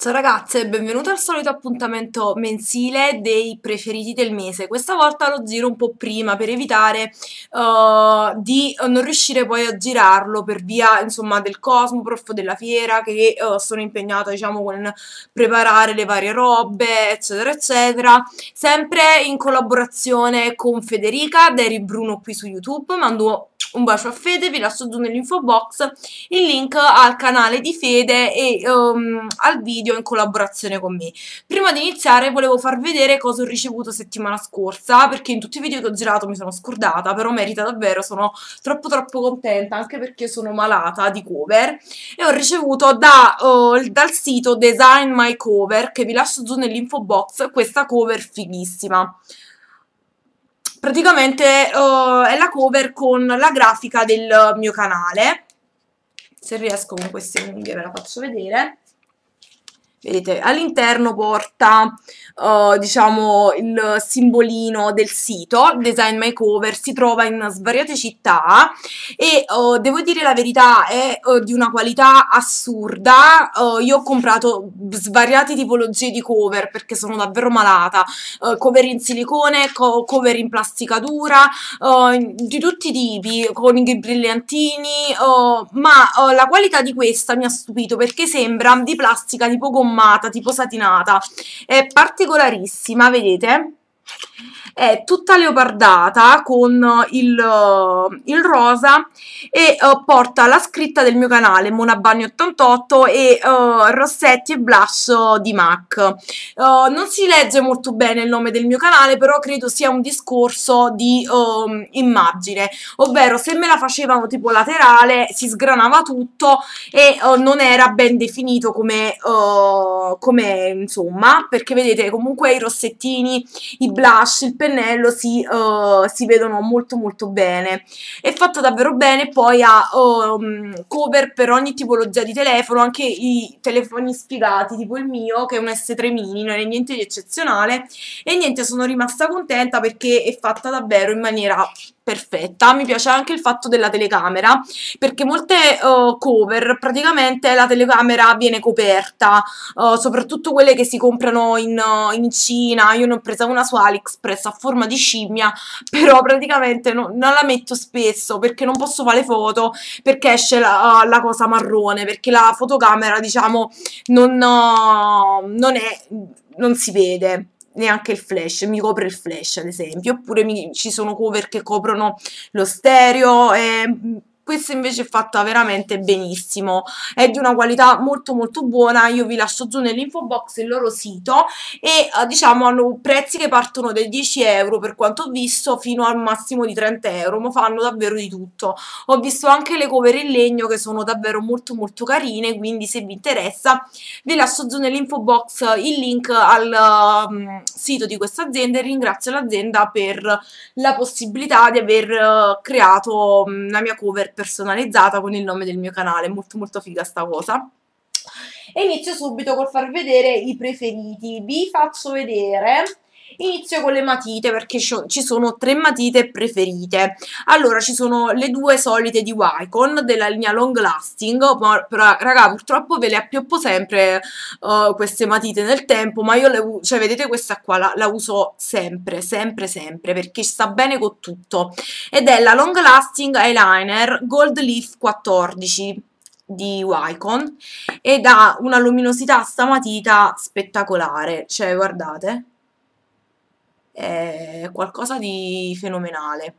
Ciao ragazze, benvenuto al solito appuntamento mensile dei preferiti del mese. Questa volta lo giro un po' prima per evitare uh, di non riuscire poi a girarlo per via insomma del Cosmoprof, della fiera che uh, sono impegnata diciamo con preparare le varie robe eccetera eccetera. Sempre in collaborazione con Federica, Deri Bruno qui su YouTube, mando un bacio a Fede, vi lascio giù nell'info box il link al canale di Fede e um, al video in collaborazione con me. Prima di iniziare volevo far vedere cosa ho ricevuto settimana scorsa, perché in tutti i video che ho girato mi sono scordata, però merita davvero, sono troppo troppo contenta, anche perché sono malata di cover, e ho ricevuto da, uh, dal sito Design My Cover, che vi lascio giù nell'info box, questa cover fighissima praticamente uh, è la cover con la grafica del mio canale. Se riesco con queste unghie ve la faccio vedere vedete all'interno porta uh, diciamo il simbolino del sito Design Makeover si trova in svariate città e uh, devo dire la verità è uh, di una qualità assurda. Io ho comprato svariate tipologie di cover perché sono davvero malata. Cover in silicone, co cover in plastica dura di tutti i tipi con i brillantini ma la qualità di questa mi ha stupito perché sembra di plastica tipo gommata tipo satinata. È particolarissima vedete è tutta leopardata con il, il rosa e uh, porta la scritta del mio canale Monabagni88 e uh, rossetti e blush di MAC. Uh, non si legge molto bene il nome del mio canale però credo sia un discorso di um, immagine. Ovvero se me la facevano tipo laterale si sgranava tutto e non era ben definito come, come insomma perché vedete comunque i rossettini i blush, il pennello si, uh, si vedono molto molto bene. È fatto davvero bene poi ha um, cover per ogni tipologia di telefono anche i telefoni spiegati tipo il mio che è un S3 mini non è niente di eccezionale. E niente sono rimasta contenta perché è fatta davvero in maniera perfetta, mi piace anche il fatto della telecamera perché molte uh, cover praticamente la telecamera viene coperta uh, soprattutto quelle che si comprano in, uh, in, Cina, io ne ho presa una su AliExpress a forma di scimmia però praticamente no, non la metto spesso perché non posso fare foto perché esce la, la cosa marrone perché la fotocamera diciamo non, non è non si vede neanche il flash, mi copre il flash ad esempio, oppure mi, ci sono cover che coprono lo stereo, e questa invece è fatta veramente benissimo. È di una qualità molto molto buona. Io vi lascio giù nell'info box il loro sito e eh, diciamo hanno prezzi che partono dai 10 euro per quanto ho visto fino al massimo di 30 euro ma fanno davvero di tutto. Ho visto anche le cover in legno che sono davvero molto molto carine quindi se vi interessa vi lascio giù nell'info box il link al um, sito di questa azienda e ringrazio l'azienda per la possibilità di aver uh, creato um, la mia cover personalizzata con il nome del mio canale, molto molto figa sta cosa. E inizio subito col far vedere i preferiti, vi faccio vedere Inizio con le matite perché ci sono tre matite preferite. Allora, ci sono le due solite di Wycon della linea Long Lasting, ma raga, purtroppo ve le appioppo sempre uh, queste matite nel tempo, ma io le cioè vedete questa qua, la, la uso sempre, sempre, sempre, perché sta bene con tutto. Ed è la Long Lasting Eyeliner Gold Leaf 14 di Wycon ed ha una luminosità sta matita spettacolare, cioè guardate è qualcosa di fenomenale.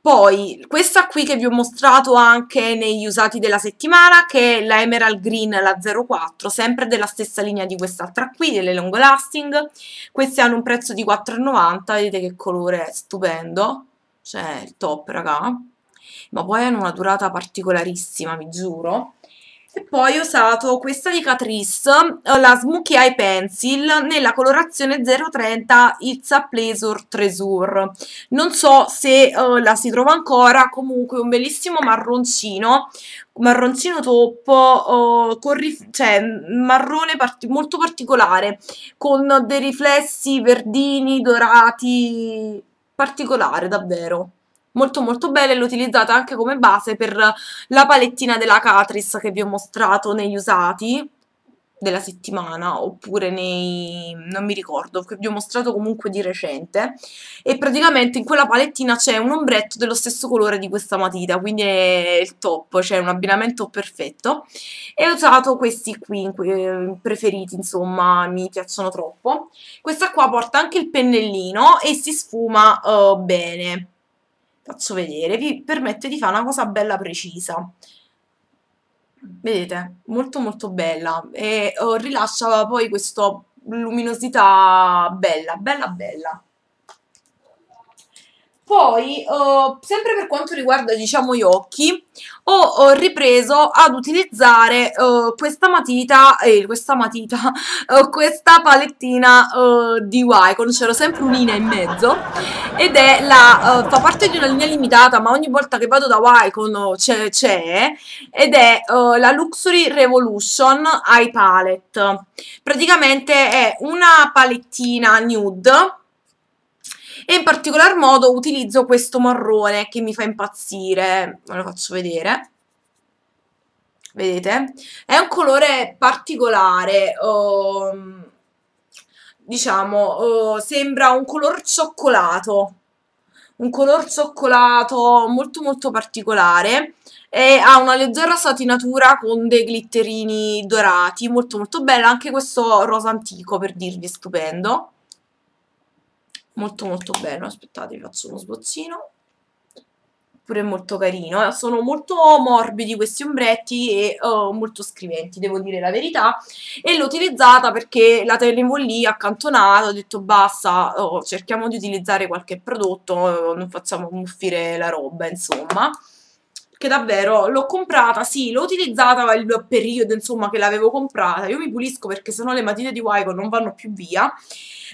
Poi, questa qui che vi ho mostrato anche negli usati della settimana, che è la Emerald Green, la 04, sempre della stessa linea di quest'altra qui, delle Long Lasting. Queste hanno un prezzo di 4,90, vedete che colore stupendo, cioè il top, raga. Ma poi hanno una durata particolarissima, vi giuro. E poi ho usato questa di Catrice, eh, la Smokey Eye Pencil, nella colorazione 030 It's a Pleasure Treasure. Non so se uh, la si trova ancora, comunque un bellissimo marroncino, marroncino toppo, uh, con cioè marrone parti molto particolare, con dei riflessi verdini, dorati, particolare davvero molto molto bella e l'ho utilizzata anche come base per la palettina della Catrice che vi ho mostrato negli usati della settimana oppure nei non mi ricordo vi ho mostrato comunque di recente. E praticamente in quella palettina c'è un ombretto dello stesso colore di questa matita quindi è il top c'è un abbinamento perfetto. E ho usato questi qui preferiti insomma mi piacciono troppo. Questa qua porta anche il pennellino e si sfuma uh, bene faccio vedere vi permette di fare una cosa bella precisa. Vedete? Molto molto bella. E oh, rilascia poi questa luminosità bella bella bella poi, uh, sempre per quanto riguarda, diciamo, gli occhi, ho, ho ripreso ad utilizzare uh, questa matita, eh, questa matita, uh, questa palettina di Wycon, c'era sempre un'ina in mezzo, ed è la, fa parte di una linea limitata, ma ogni volta che vado da Wycon c'è, ed è la Luxury Revolution Eye Palette. Praticamente è una palettina nude, e in particolar modo utilizzo questo marrone che mi fa impazzire, ve lo faccio vedere. Vedete? È un colore particolare, um, diciamo, uh, sembra un color cioccolato, un color cioccolato molto molto particolare. E ha una leggera satinatura con dei glitterini dorati, molto molto bella, anche questo rosa antico per dirvi, stupendo molto molto bello aspettate vi faccio uno sbozzino. Pure molto carino eh. sono molto morbidi questi ombretti e uh, molto scriventi devo dire la verità. E l'ho utilizzata perché la tenevo lì accantonata ho detto basta oh, cerchiamo di utilizzare qualche prodotto oh, non facciamo muffire la roba insomma che davvero l'ho comprata, sì, l'ho utilizzata il periodo insomma che l'avevo comprata, io mi pulisco perché sennò le matite di Wycon non vanno più via.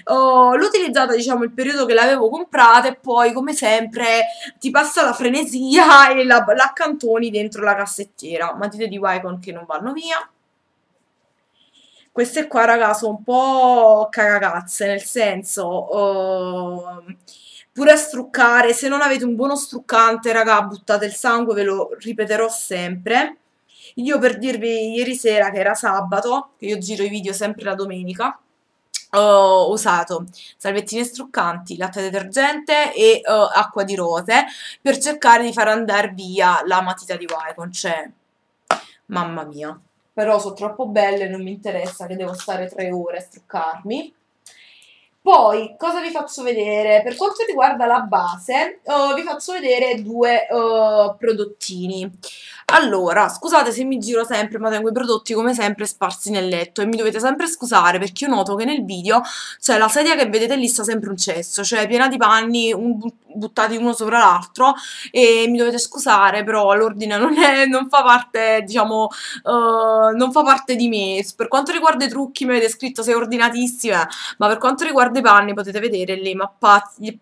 Oh, l'ho utilizzata diciamo il periodo che l'avevo comprata e poi come sempre ti passa la frenesia e la, l'accantoni dentro la cassettiera. Matite di Wycon che non vanno via. Queste qua raga sono un po' cagacazze nel senso uh, pure a struccare se non avete un buono struccante raga buttate il sangue ve lo ripeterò sempre io per dirvi ieri sera che era sabato che io giro i video sempre la domenica ho usato salvettine struccanti, latte detergente e uh, acqua di rose per cercare di far andare via la matita di Wycon, cioè, mamma mia. Però sono troppo belle, non mi interessa che devo stare tre ore a struccarmi. Poi, cosa vi faccio vedere? Per quanto riguarda la base, uh, vi faccio vedere due uh, prodottini. Allora, scusate se mi giro sempre, ma tengo i prodotti come sempre sparsi nel letto e mi dovete sempre scusare perché io noto che nel video, cioè la sedia che vedete lì sta sempre un cesso, cioè piena di panni un, buttati uno sopra l'altro e mi dovete scusare, però l'ordine non, non fa parte, diciamo, uh, non fa parte di me. Per quanto riguarda i trucchi mi avete scritto sei ordinatissime, ma per quanto riguarda i panni potete vedere le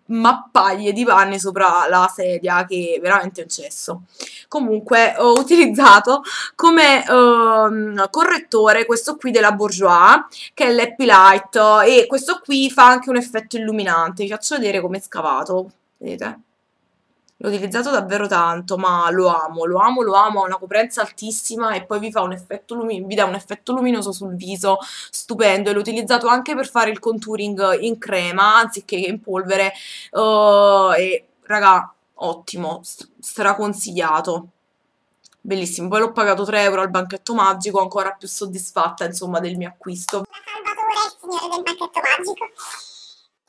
mappaglie di panni sopra la sedia che è veramente un cesso. Comunque ho utilizzato come uh, correttore questo qui della Bourjois che è l'Happy Light e questo qui fa anche un effetto illuminante vi faccio vedere come è scavato vedete? L'ho utilizzato davvero tanto, ma lo amo, lo amo, lo amo, ha una coprenza altissima e poi vi, fa un effetto vi dà un effetto luminoso sul viso stupendo e l'ho utilizzato anche per fare il contouring in crema anziché in polvere uh, e raga, ottimo, straconsigliato bellissimo. Poi l'ho pagato 3 euro al banchetto magico, ancora più soddisfatta insomma del mio acquisto. La salvatore, il signore del banchetto magico.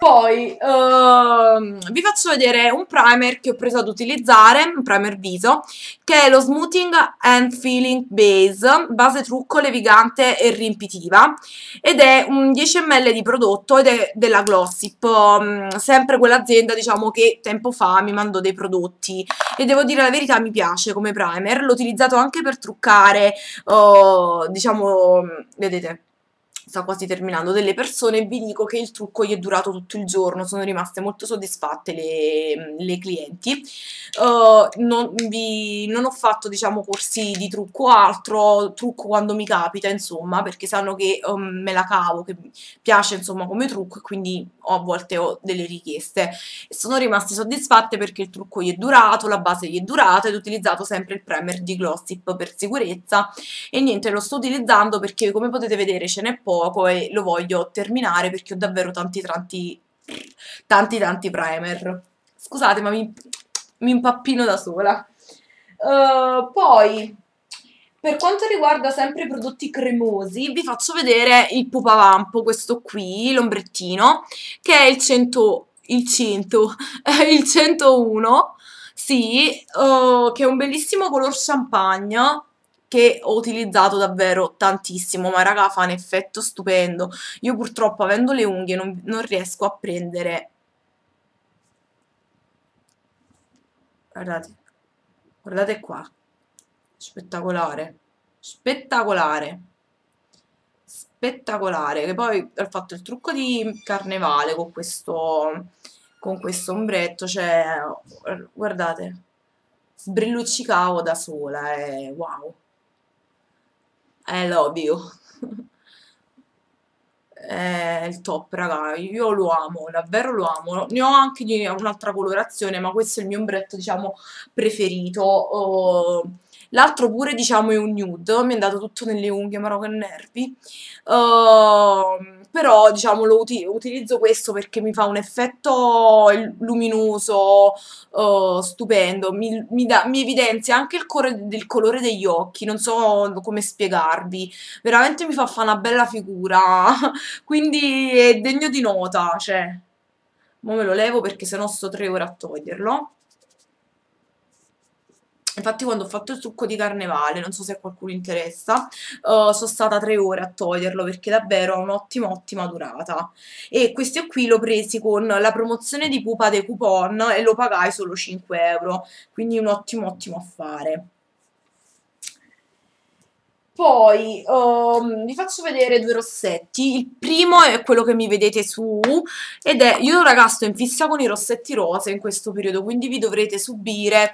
Poi uh, vi faccio vedere un primer che ho preso ad utilizzare, un primer viso, che è lo Smoothing and Feeling Base, base trucco, levigante e riempitiva, ed è un 10 ml di prodotto ed è della Glossip, um, sempre quell'azienda diciamo che tempo fa mi mandò dei prodotti. E devo dire la verità mi piace come primer, l'ho utilizzato anche per truccare, uh, diciamo, vedete, sta quasi terminando, delle persone vi dico che il trucco gli è durato tutto il giorno, sono rimaste molto soddisfatte le, le clienti. Uh, non, vi, non, ho fatto diciamo corsi di trucco o altro, trucco quando mi capita insomma, perché sanno che um, me la cavo, che piace insomma come trucco e quindi a volte ho delle richieste. Sono rimaste soddisfatte perché il trucco gli è durato, la base gli è durata ed ho utilizzato sempre il primer di Glossip per sicurezza e niente, lo sto utilizzando perché come potete vedere ce n'è poco e lo voglio terminare perché ho davvero tanti tanti tanti tanti primer. Scusate ma mi, mi impappino da sola. Uh, poi per quanto riguarda sempre i prodotti cremosi, vi faccio vedere il Pupa Vampo, questo qui, l'ombrettino, che è il 100, il 100, il 101, sì, uh, che è un bellissimo color champagne, che ho utilizzato davvero tantissimo, ma raga fa un effetto stupendo. Io purtroppo avendo le unghie non, non riesco a prendere... Guardate, guardate qua, spettacolare, spettacolare, spettacolare, che poi ho fatto il trucco di carnevale con questo, con questo ombretto, cioè, guardate, sbrilluccicavo da sola, e wow. I love you. È il top, raga. Io lo amo, davvero lo amo. Ne ho anche un'altra colorazione, ma questo è il mio ombretto, diciamo, preferito. Oh, L'altro pure, diciamo, è un nude. Mi è andato tutto nelle unghie, ma che nervi. Uh, però diciamo lo uti utilizzo questo perché mi fa un effetto luminoso uh, stupendo, mi, mi, da, mi, evidenzia anche il, core, del colore degli occhi, non so come spiegarvi, veramente mi fa fare una bella figura, quindi è degno di nota, cioè, mo me lo levo perché sennò sto tre ore a toglierlo. Infatti quando ho fatto il trucco di carnevale, non so se a qualcuno interessa, uh, sono stata tre ore a toglierlo perché davvero ha un'ottima ottima durata. E questi qui l'ho presi con la promozione di Pupa dei coupon e lo pagai solo 5 euro, quindi un ottimo ottimo affare. Poi um, vi faccio vedere due rossetti. Il primo è quello che mi vedete su ed è, io ragazzi sto in fissa con i rossetti rosa in questo periodo, quindi vi dovrete subire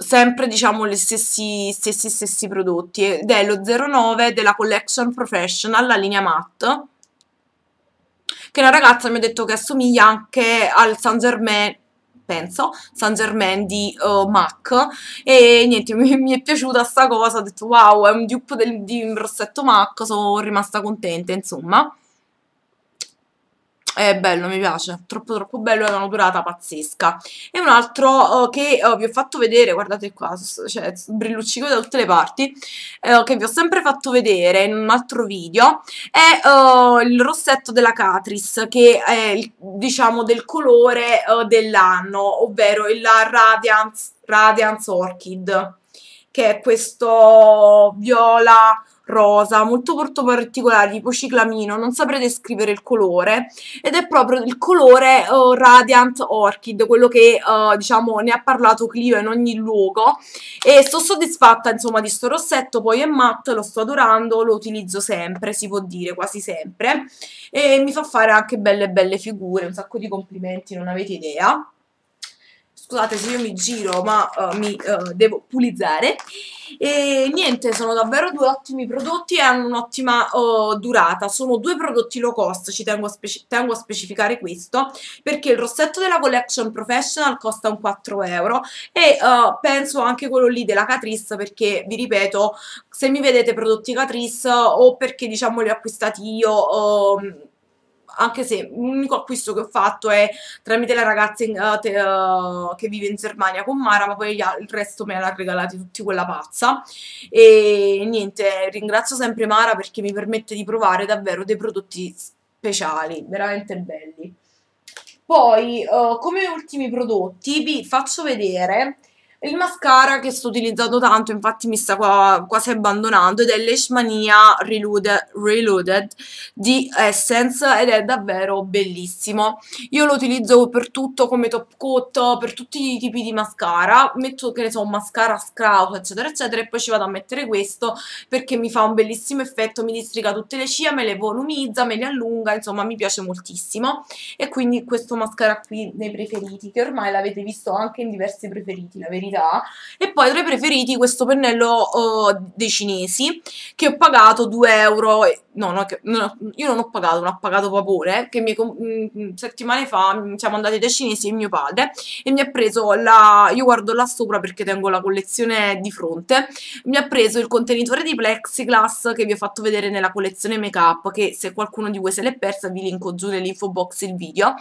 sempre diciamo gli stessi, stessi, stessi prodotti. Ed è lo 09 della collection professional la linea matte che una ragazza mi ha detto che assomiglia anche al Saint Germain penso, Saint Germain di uh, MAC. E niente, mi, mi, è piaciuta sta cosa, ho detto wow, è un dupe del, di un rossetto MAC, sono rimasta contenta insomma è bello, mi piace, troppo troppo bello, è una durata pazzesca. E un altro uh, che uh, vi ho fatto vedere, guardate qua, cioè brilluccico da tutte le parti, uh, che vi ho sempre fatto vedere in un altro video, è il rossetto della Catrice, che è, diciamo, del colore dell'anno, ovvero il Radiance, Radiance Orchid, che è questo viola rosa, molto molto particolare, tipo ciclamino, non saprei descrivere il colore, ed è proprio il colore uh, Radiant Orchid, quello che uh, diciamo ne ha parlato Clio in ogni luogo, e sto soddisfatta insomma di sto rossetto, poi è matte, lo sto adorando, lo utilizzo sempre, si può dire quasi sempre, e mi fa fare anche belle belle figure, un sacco di complimenti, non avete idea scusate se io mi giro ma uh, mi uh, devo pulizzare. E niente sono davvero due ottimi prodotti e hanno un'ottima uh, durata. Sono due prodotti low cost ci tengo a, tengo a, specificare questo perché il rossetto della collection professional costa un 4 euro e penso anche quello lì della Catrice perché vi ripeto se mi vedete prodotti Catrice o perché diciamo li ho acquistati io anche se l'unico acquisto che ho fatto è tramite la ragazza in, uh, te, uh, che vive in Germania con Mara, ma poi il resto me l'ha regalati tutti quella pazza. E niente, ringrazio sempre Mara perché mi permette di provare davvero dei prodotti speciali, veramente belli. Poi, uh, come ultimi prodotti, vi faccio vedere il mascara che sto utilizzando tanto, infatti mi sta qua, quasi abbandonando, ed è l'Eshmania Reloaded, Reloaded di Essence ed è davvero bellissimo. Io lo utilizzo per tutto come top coat, per tutti i tipi di mascara, metto che ne so mascara scrauso eccetera eccetera e poi ci vado a mettere questo perché mi fa un bellissimo effetto, mi districa tutte le ciglia, me le volumizza, me le allunga, insomma mi piace moltissimo e quindi questo mascara qui nei preferiti che ormai l'avete visto anche in diversi preferiti, la verità verità. E poi tra i preferiti questo pennello uh, dei cinesi che ho pagato 2 euro. No, no, io non ho pagato, non ho pagato Vapore, che mi, mh, mm, settimane fa mm, siamo andati dai cinesi e mio padre e mi ha preso la... io guardo là sopra perché tengo la collezione di fronte, mi ha preso il contenitore di plexiglass che vi ho fatto vedere nella collezione make up, che se qualcuno di voi se l'è persa vi linko giù nell'info box il video,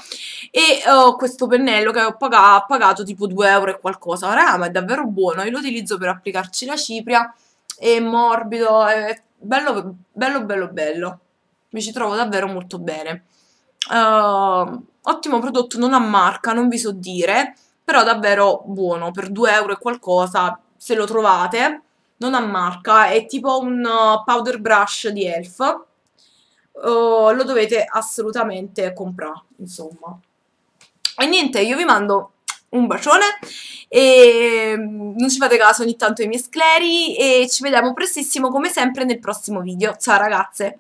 e uh, questo pennello che ho pagato, pagato tipo 2 euro e qualcosa, ora ma è davvero buono, io lo utilizzo per applicarci la cipria, è morbido, è bello bello bello bello, mi ci trovo davvero molto bene. Uh, ottimo prodotto, non ha marca, non vi so dire, però davvero buono, per 2 euro e qualcosa, se lo trovate, non ha marca, è tipo un uh, powder brush di Elf, uh, lo dovete assolutamente comprare, insomma. E niente, io vi mando un bacione e mm, non ci fate caso ogni tanto ai miei scleri e ci vediamo prestissimo come sempre nel prossimo video. Ciao ragazze!